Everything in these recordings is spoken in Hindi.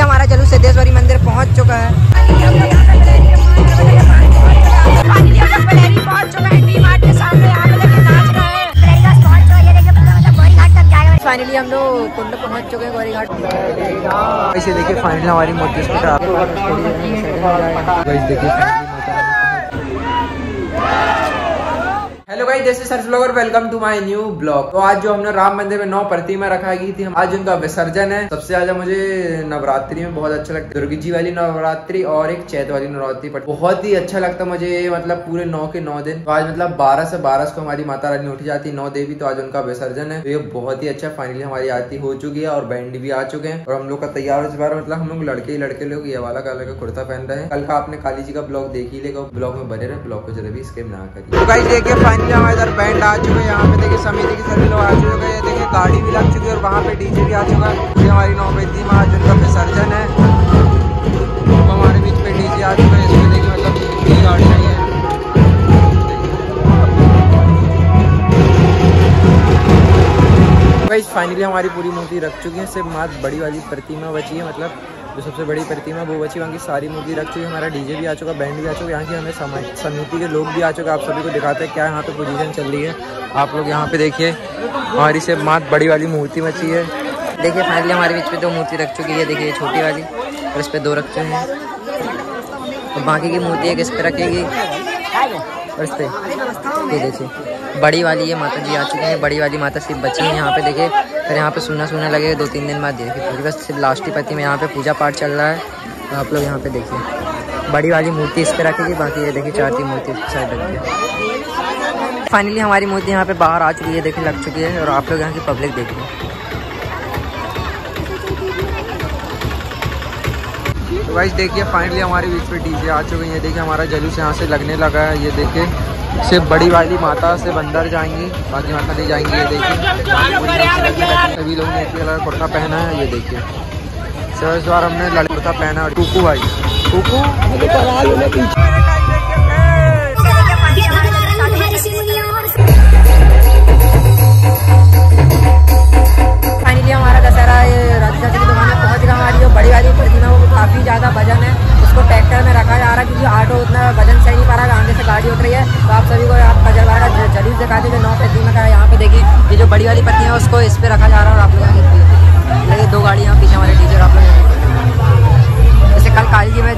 हमारा जलू सिद्धेश्वरी मंदिर पहुँच चुका है फाइनली हम लोग कुंड पहुँच चुके हैं गौरी घाट ऐसे देखिए फाइनली हमारी मोटी देखिए hello guys this is search blogger welcome to my new blog तो आज जो हमने राम मंदिर में नौ प्रतिमा रखा गई थी आज उनका विसर्जन है। सबसे ज़्यादा मुझे नवरात्रि में बहुत अच्छा लगता है। दुर्गी जी वाली नवरात्रि और एक चैत वाली नवरात्रि पर बहुत ही अच्छा लगता है मुझे मतलब पूरे नौ के नौ दिन। तो आज मतलब बारह से बारह को हमारी माता रानी उठी जाती है, नौ देवी तो आज उनका विसर्जन है। तो ये बहुत ही अच्छा फाइनली हमारी आरती हो चुकी है और बैंड भी आ चुके हैं। और हम लोग का तैयार इस बार मतलब हम लोग लड़के ही लड़के लोग, ये वाला कलर का कुर्ता पहन रहे हैं। कल का आपने काली जी का ब्लॉग देख ही लेगा ब्लॉग में बने रहे ब्लॉग को जरा भी स्किप ना करिए। तो गाइस देखिए हमारे इधर, बैंड आ चुके हैं यहाँ पे। देखिए, समिति के सभी लोग आ चुके हैं। देखिए, गाड़ी भी लग चुकी है और वहाँ पे डीजे भी आ चुका है। ये हमारी नौबेदी में आज उनका विसर्जन है। हमारे बीच पे डीजे आ चुका है। इसमें देखिए मतलब कितनी गाड़ी आई है। फाइनली हमारी पूरी मूर्ति रख चुकी है। सिर्फ़ मात्र बड़ी वाली प्रतिमा बची है मतलब जो सबसे बड़ी प्रतिमा वो बची वहाँ की सारी मूर्ति रख चुकी है हमारा डीजे भी आ चुका बैंड भी आ चुका, यहाँ की हमें समिति के लोग भी आ चुके, आप सभी को दिखाते हैं क्या यहाँ पे पोजीशन चल रही है। आप लोग यहाँ पे देखिए, हमारी से मात बड़ी वाली मूर्ति बची है। देखिए फाइनली हमारे बीच में दो मूर्ति रख चुकी है, देखिए छोटी वाली, और इस पर दो रख चुके हैं। और बाकी की मूर्ति एक इस पर रखेगी, और इस पर देखिए, बड़ी वाली ये माता जी आ चुके हैं, बड़ी वाली माता सिर्फ़ बची है यहाँ पे, देखिए। फिर यहाँ पे सुनना सुना लगेगा दो तीन दिन बाद देखिए। पूरी बस सिर्फ़ पति में यहाँ पे पूजा पाठ चल रहा है। तो आप लोग यहाँ पे देखिए। बड़ी वाली मूर्ति इस पर रखेगी बाकी ये देखिए चार तीन मूर्ति साइड रखिए फाइनली हमारी मूर्ति यहाँ पे बाहर आ चुकी है, देखिए लग चुकी है और आप लोग यहाँ की पब्लिक देखिए तो भाई देखिए फाइनली हमारे बीच में डीजे आ चुके हैं। ये देखिए, हमारा जलूस यहाँ से लगने लगा है। ये देखिए, सिर्फ़ बड़ी वाली माता से बंदर जाएँगी, बाकी माता नहीं जाएँगी, ये देखिए। सभी लोगों ने एक अलग कुर्ता पहना है, ये देखिए। सर इस बार हमने लड़का कुर्ता पहना है, टूकू भाई। टूकू?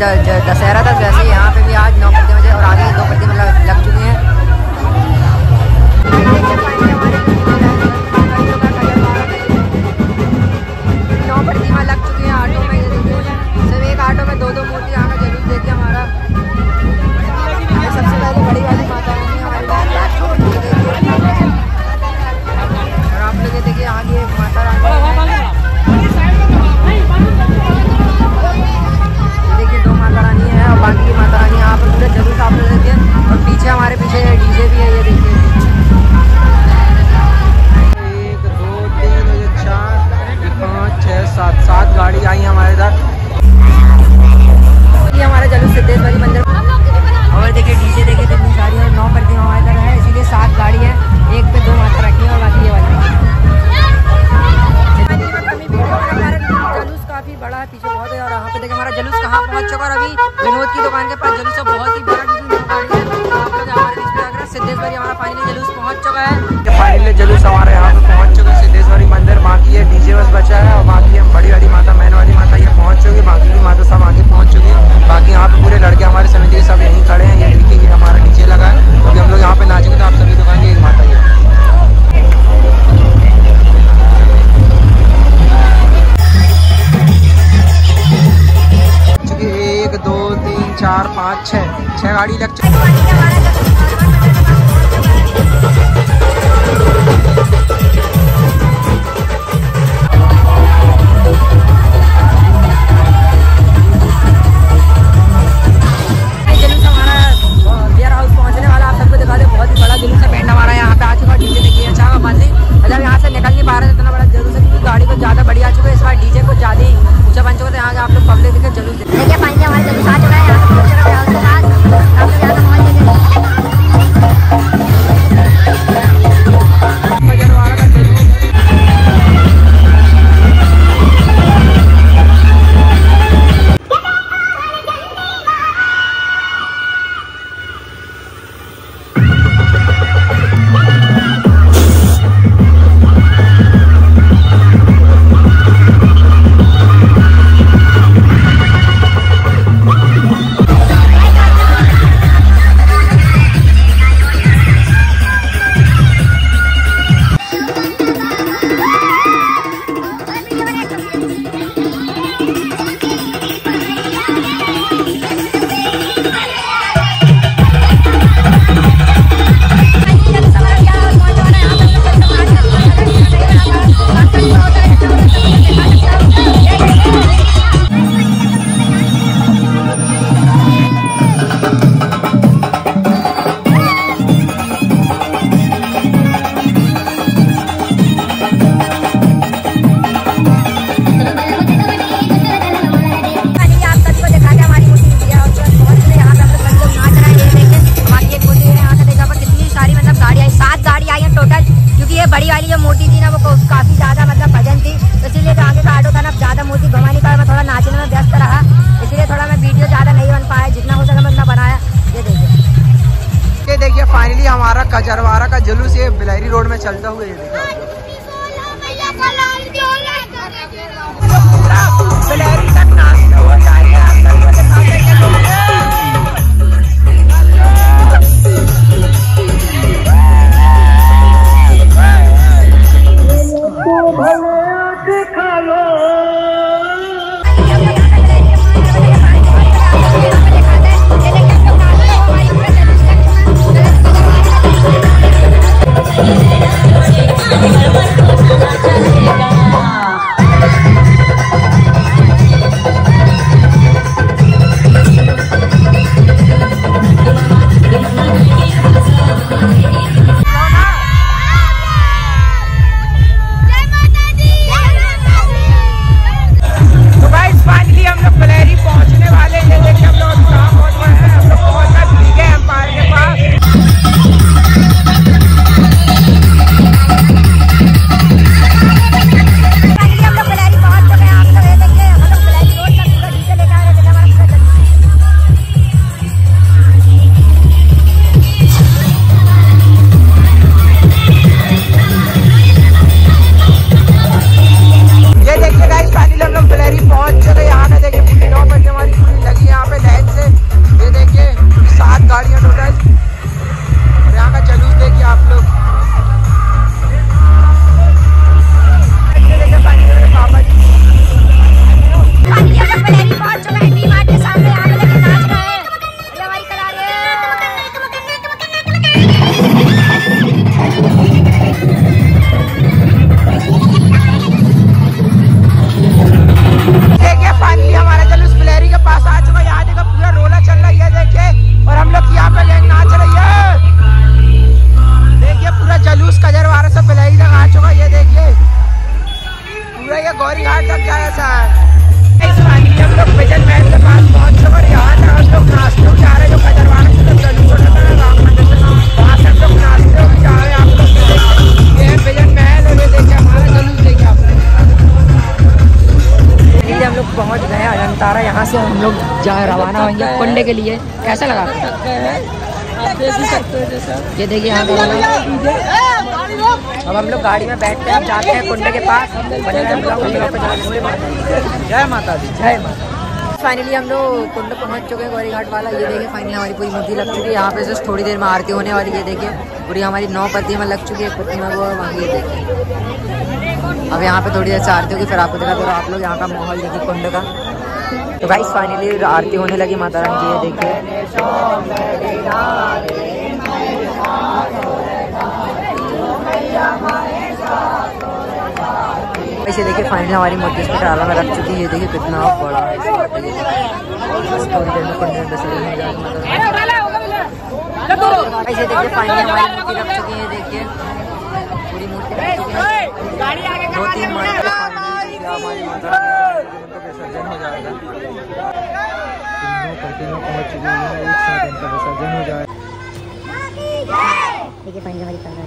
कल काली जी में दशहरा था वैसे गाड़ी लग का जुलूस ये बिलहरी रोड में चलता हुआ ये देखा। बिलहरी घाट तक जाया इस फाइनली हम लोग विजन महल के पास पहुँच और यहाँ तक हम लोग नाचते हुए जा रहे जो कजरवारा से जब जुलूस होता था राम मंदिर से। वहाँ से हम लोग नाचते हुए जा रहे आप लोग ये है। विजन महल और ये देखिए हमारा जुलूस देखिए आप लोग। हम लोग पहुँच गए अजंतारा। यहाँ से हम लोग जा रवाना होंगे कुंडे के लिए। कैसा लगा? ये देखिए यहाँ अब हम लोग गाड़ी में बैठते हैं जाते हैं कुंडे के पास। जय माता दी जय माता फाइनली हम लोग कुंड पहुँच चुके हैं गौरी घाट वाला। ये देखिए फाइनली हमारी पूरी मूर्ति लग चुकी है। यहाँ पे जस्ट थोड़ी देर में आरती होने वाली ये देखिए। पूरी हमारी नौ प्रतिमा लग चुकी है प्रतिमा वो वहाँ ये देखिए अब यहाँ पे थोड़ी देर से आरती होगी फिर आपको दिखा दो आप लोग यहाँ का माहौल देखिए कुंड का। तो गाइस फाइनली आरती होने लगी माता रानी की देखिए। ऐसे देखिए फाइनली हमारी मूर्ति इसके डाला में रख चुकी है ये देखिए कितना बड़ा। ऐसे देखिए फाइनली हमारी मूर्ति रख चुकी है देखिए। पूरी मूर्ति दो तीन हमारी माता विसर्जन हो जाएगा। तीनों प्रतिमा पहुँच चुकी है एक साथ इनका विसर्जन हो जाएगा देखिए पानी हमारी कर रहा है।